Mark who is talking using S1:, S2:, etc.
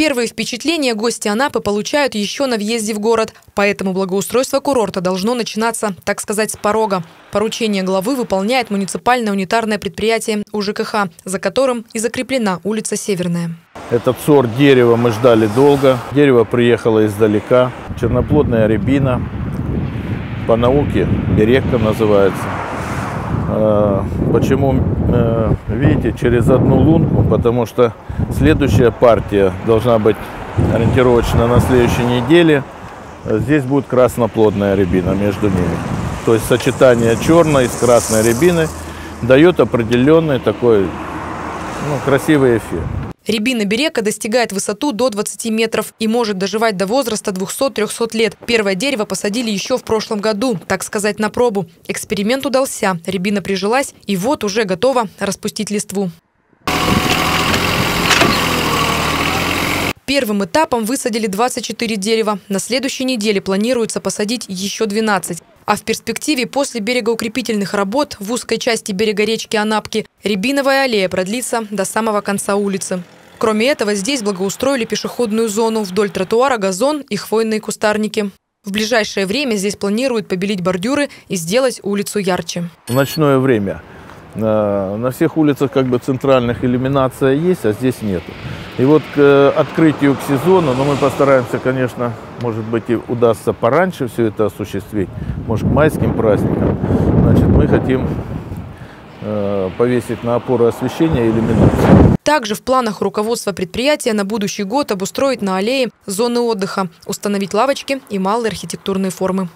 S1: Первые впечатления гости Анапы получают еще на въезде в город, поэтому благоустройство курорта должно начинаться, так сказать, с порога. Поручение главы выполняет муниципальное унитарное предприятие УЖКХ, за которым и закреплена улица Северная.
S2: Этот сорт дерева мы ждали долго. Дерево приехало издалека. Черноплодная рябина. По науке берекка называется. Э, Почему, э, видите, через одну лунку? Потому что следующая партия должна быть ориентировочно на следующей неделе. Здесь будет красноплодная рябина между ними. То есть сочетание черной с красной рябиной дает определенный такой ну, красивый эффект.
S1: Рябина берека достигает высоту до 20 метров и может доживать до возраста 200-300 лет. Первое дерево посадили еще в прошлом году, так сказать, на пробу. Эксперимент удался, рябина прижилась и вот уже готова распустить листву. Первым этапом высадили 24 дерева. На следующей неделе планируется посадить еще 12. А в перспективе после берегоукрепительных работ в узкой части берега речки Анапки рябиновая аллея продлится до самого конца улицы. Кроме этого, здесь благоустроили пешеходную зону, вдоль тротуара газон и хвойные кустарники. В ближайшее время здесь планируют побелить бордюры и сделать улицу ярче.
S2: В ночное время э, на всех улицах как бы центральных иллюминация есть, а здесь нет. И вот к э, открытию к сезону, но мы постараемся, конечно, может быть и удастся пораньше все это осуществить, может к майским праздникам. Значит, мы хотим повесить на опоры освещения иллюминацию.
S1: Также в планах руководства предприятия на будущий год обустроить на аллее зоны отдыха, установить лавочки и малые архитектурные формы.